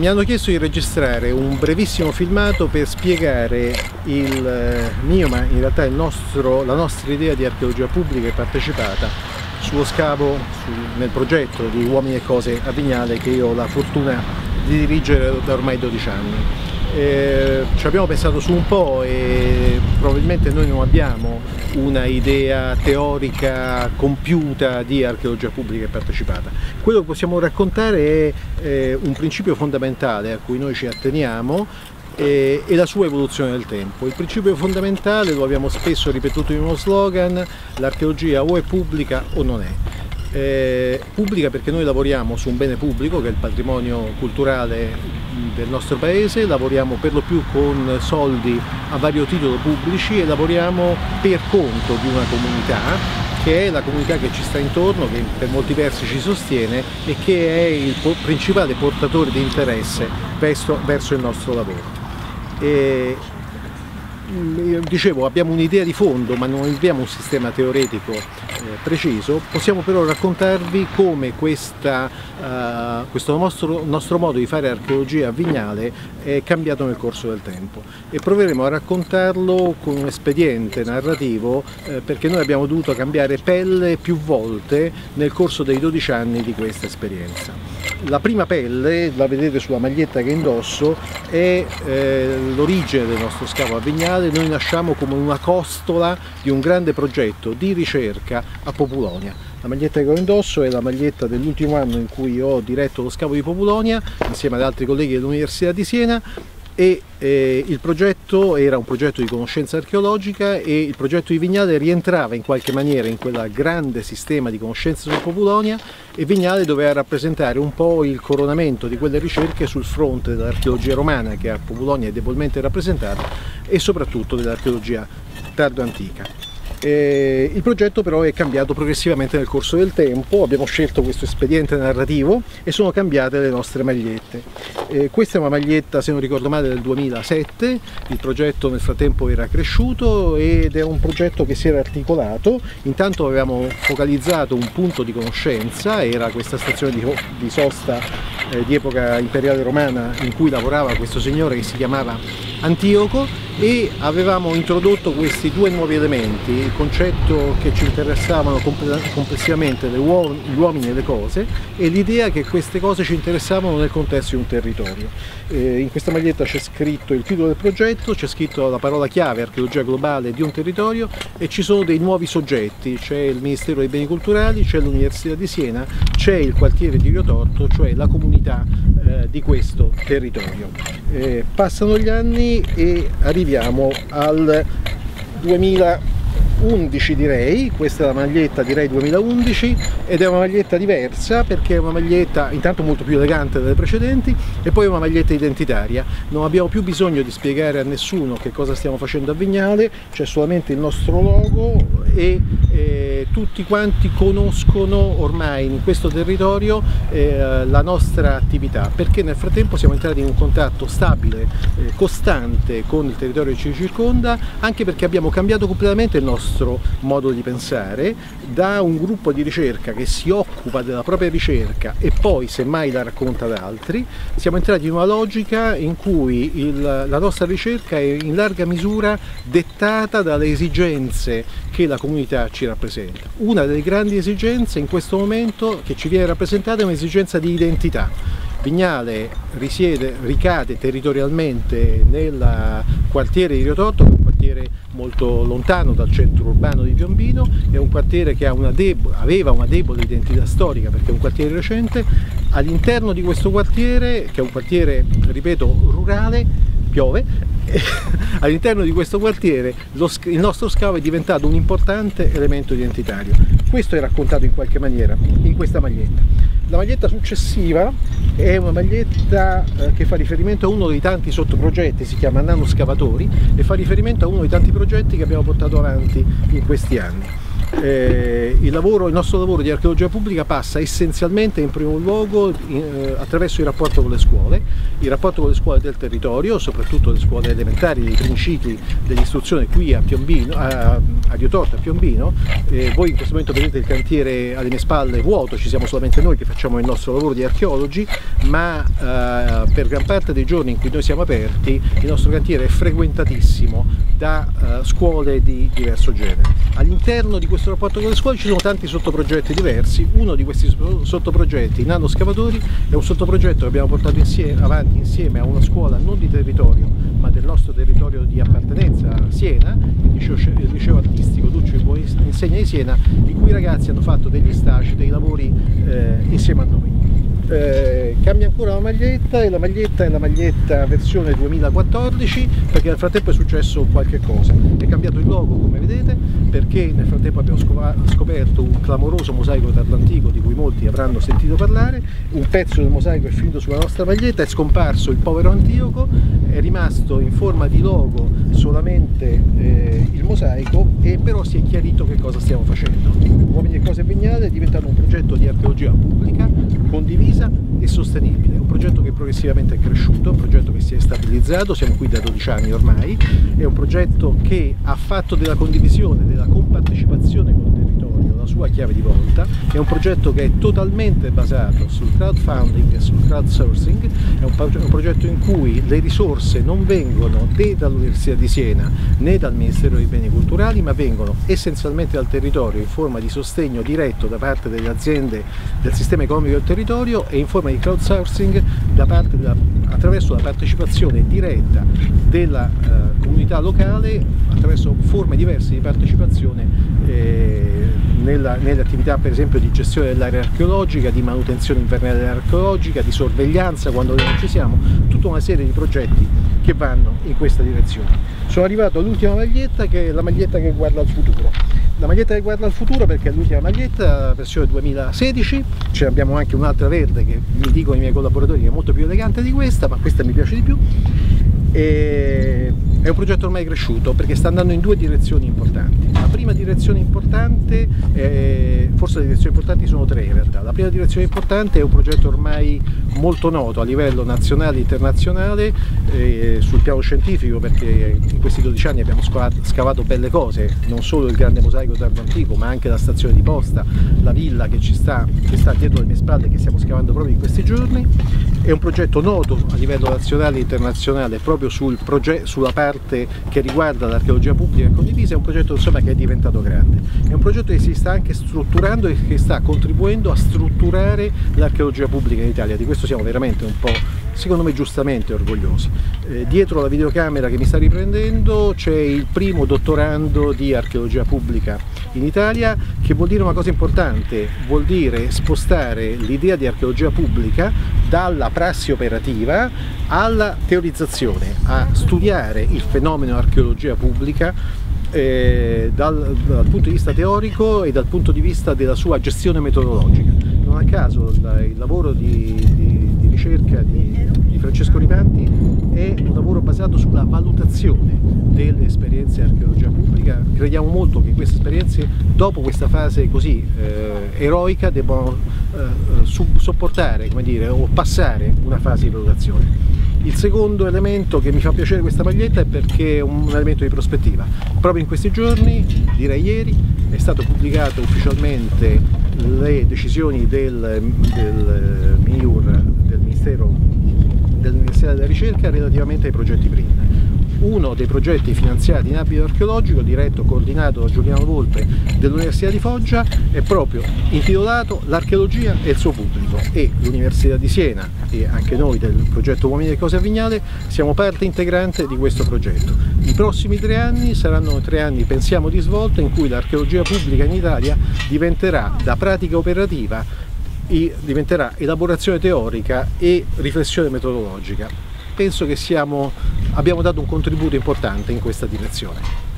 Mi hanno chiesto di registrare un brevissimo filmato per spiegare il eh, mio, ma in realtà nostro, la nostra idea di archeologia pubblica e partecipata sullo scavo su, nel progetto di Uomini e Cose a Vignale che io ho la fortuna di dirigere da ormai 12 anni. Eh, ci abbiamo pensato su un po' e probabilmente noi non abbiamo una idea teorica compiuta di archeologia pubblica e partecipata. Quello che possiamo raccontare è eh, un principio fondamentale a cui noi ci atteniamo e, e la sua evoluzione nel tempo. Il principio fondamentale lo abbiamo spesso ripetuto in uno slogan, l'archeologia o è pubblica o non è. Eh, pubblica perché noi lavoriamo su un bene pubblico che è il patrimonio culturale del nostro paese, lavoriamo per lo più con soldi a vario titolo pubblici e lavoriamo per conto di una comunità che è la comunità che ci sta intorno, che per molti versi ci sostiene e che è il principale portatore di interesse verso, verso il nostro lavoro. E, mm, dicevo, abbiamo un'idea di fondo ma non abbiamo un sistema teoretico eh, preciso, possiamo però raccontarvi come questa, uh, questo nostro, nostro, modo di fare archeologia a Vignale è cambiato nel corso del tempo e proveremo a raccontarlo con un espediente narrativo eh, perché noi abbiamo dovuto cambiare pelle più volte nel corso dei 12 anni di questa esperienza. La prima pelle, la vedete sulla maglietta che indosso, è eh, l'origine del nostro scavo a Vignale, noi nasciamo come una costola di un grande progetto di ricerca a Populonia. La maglietta che ho indosso è la maglietta dell'ultimo anno in cui ho diretto lo scavo di Populonia insieme ad altri colleghi dell'Università di Siena e eh, il progetto era un progetto di conoscenza archeologica e il progetto di Vignale rientrava in qualche maniera in quel grande sistema di conoscenza su Populonia e Vignale doveva rappresentare un po' il coronamento di quelle ricerche sul fronte dell'archeologia romana che a Populonia è debolmente rappresentata e soprattutto dell'archeologia tardo antica. Eh, il progetto però è cambiato progressivamente nel corso del tempo, abbiamo scelto questo espediente narrativo e sono cambiate le nostre magliette. Eh, questa è una maglietta, se non ricordo male, del 2007, il progetto nel frattempo era cresciuto ed è un progetto che si era articolato, intanto avevamo focalizzato un punto di conoscenza, era questa stazione di, di sosta eh, di epoca imperiale romana in cui lavorava questo signore che si chiamava Antioco e avevamo introdotto questi due nuovi elementi, il concetto che ci interessavano complessivamente gli uomini e le cose e l'idea che queste cose ci interessavano nel contesto di un territorio. Eh, in questa maglietta c'è scritto il titolo del progetto, c'è scritto la parola chiave archeologia globale di un territorio e ci sono dei nuovi soggetti, c'è il Ministero dei Beni Culturali, c'è l'Università di Siena, c'è il quartiere di Rio Torto, cioè la comunità eh, di questo territorio. Eh, passano gli anni e arriviamo al 2000 11 direi, questa è la maglietta direi 2011 ed è una maglietta diversa perché è una maglietta intanto molto più elegante delle precedenti e poi è una maglietta identitaria, non abbiamo più bisogno di spiegare a nessuno che cosa stiamo facendo a Vignale, c'è solamente il nostro logo e eh, tutti quanti conoscono ormai in questo territorio eh, la nostra attività perché nel frattempo siamo entrati in un contatto stabile, eh, costante con il territorio che ci circonda anche perché abbiamo cambiato completamente il nostro modo di pensare da un gruppo di ricerca che si occupa della propria ricerca e poi semmai la racconta ad altri siamo entrati in una logica in cui il, la nostra ricerca è in larga misura dettata dalle esigenze che la comunità ci rappresenta. Una delle grandi esigenze in questo momento che ci viene rappresentata è un'esigenza di identità. Vignale risiede, ricade territorialmente nel quartiere di Riototto, un quartiere molto lontano dal centro urbano di Piombino, è un quartiere che una aveva una debole identità storica perché è un quartiere recente. All'interno di questo quartiere, che è un quartiere, ripeto, rurale, piove, all'interno di questo quartiere il nostro scavo è diventato un importante elemento identitario. Questo è raccontato in qualche maniera in questa maglietta. La maglietta successiva è una maglietta eh, che fa riferimento a uno dei tanti sottoprogetti, si chiama Nano Scavatori e fa riferimento a uno dei tanti progetti che abbiamo portato avanti in questi anni. Eh, il, lavoro, il, nostro lavoro di archeologia pubblica passa essenzialmente in primo luogo in, eh, attraverso il rapporto con le scuole, il rapporto con le scuole del territorio, soprattutto le scuole elementari, dei primi cicli dell'istruzione qui a Piombino, a, a Diotorta, a Piombino. Eh, voi in questo momento vedete il cantiere alle mie spalle vuoto, ci siamo solamente noi che facciamo il nostro lavoro di archeologi, ma eh, per gran parte dei giorni in cui noi siamo aperti il nostro cantiere è frequentatissimo da uh, scuole di diverso genere. All'interno di questo rapporto con le scuole ci sono tanti sottoprogetti diversi, uno di questi sottoprogetti, Nano Scavatori, è un sottoprogetto che abbiamo portato insieme, avanti insieme a una scuola non di territorio ma del nostro territorio di appartenenza, Siena, il liceo, il liceo artistico Duccio Insegna di Siena, i cui ragazzi hanno fatto degli stage, dei lavori eh, insieme a noi eh, cambia ancora la maglietta e la maglietta è la maglietta versione 2014 perché nel frattempo è successo qualche cosa. È cambiato il logo come vedete perché nel frattempo abbiamo scoperto un clamoroso mosaico tardantico di cui molti avranno sentito parlare. Un pezzo del mosaico è finito sulla nostra maglietta è scomparso il povero Antioco è rimasto in forma di logo solamente eh, il mosaico e però si è chiarito che cosa stiamo facendo. Uomini e Cose Vignale è diventato un progetto di archeologia pubblica condivisa e sostenibile. Un progetto che progressivamente è cresciuto, un progetto che si è stabilizzato, siamo qui da 12 anni ormai, è un progetto che ha fatto della condivisione, della compartecipazione con sua chiave di volta, è un progetto che è totalmente basato sul crowdfunding e sul crowdsourcing, è un, un progetto in cui le risorse non vengono né dall'Università di Siena né dal Ministero dei Beni Culturali, ma vengono essenzialmente dal territorio in forma di sostegno diretto da parte delle aziende del sistema economico del territorio e in forma di crowdsourcing della, attraverso la partecipazione diretta della eh, comunità locale attraverso forme diverse di partecipazione eh, nella, nelle attività per esempio di gestione dell'area archeologica, di manutenzione invernale dell'area archeologica, di sorveglianza quando non ci siamo, tutta una serie di progetti che vanno in questa direzione. Sono arrivato all'ultima maglietta che è la maglietta che guarda al futuro. La maglietta che guarda al futuro perché è l'ultima maglietta, versione 2016, ce abbiamo anche un'altra verde che mi dicono i miei collaboratori che è molto più elegante di questa, ma questa mi piace di più. E è un progetto ormai cresciuto perché sta andando in due direzioni importanti. La prima direzione importante, eh, forse le direzioni importanti sono tre in realtà, la prima direzione importante è un progetto ormai molto noto a livello nazionale e internazionale eh, sul piano scientifico perché in questi 12 anni abbiamo scavato, belle cose, non solo il grande mosaico tardo antico ma anche la stazione di posta, la villa che ci sta, che sta dietro le mie spalle che stiamo scavando proprio in questi giorni. È un progetto noto a livello nazionale e internazionale proprio sul sulla parte che riguarda l'archeologia pubblica e condivisa è un progetto insomma, che è diventato grande. È un progetto che si sta anche strutturando e che sta contribuendo a strutturare l'archeologia pubblica in Italia. Di questo siamo veramente un po', secondo me giustamente, orgogliosi. Eh, dietro la videocamera che mi sta riprendendo c'è il primo dottorando di archeologia pubblica in Italia, che vuol dire una cosa importante, vuol dire spostare l'idea di archeologia pubblica dalla prassi operativa alla teorizzazione, a studiare il fenomeno archeologia pubblica eh, dal, dal, punto di vista teorico e dal punto di vista della sua gestione metodologica. Non a caso il, il lavoro di, di, di ricerca di, di Francesco Rimanti è un lavoro basato sulla valutazione delle esperienze archeologia pubblica. Crediamo molto che queste esperienze, dopo questa fase così eh, eroica, debbano eh, sopportare dire, o passare una fase di valutazione. Il secondo elemento che mi fa piacere questa maglietta è perché è un elemento di prospettiva. Proprio in questi giorni, direi ieri, è stato pubblicato ufficialmente le decisioni del, del MIUR, del Ministero dell'Università della Ricerca relativamente ai progetti PRIN uno dei progetti finanziati in ambito archeologico, diretto, coordinato da Giuliano Volpe dell'Università di Foggia, è proprio intitolato L'archeologia e il suo pubblico e l'Università di Siena e anche noi del progetto Uomini e Cose a Vignale siamo parte integrante di questo progetto. I prossimi tre anni saranno tre anni, pensiamo, di svolta in cui l'archeologia pubblica in Italia diventerà da pratica operativa diventerà elaborazione teorica e riflessione metodologica penso che siamo, abbiamo dato un contributo importante in questa direzione.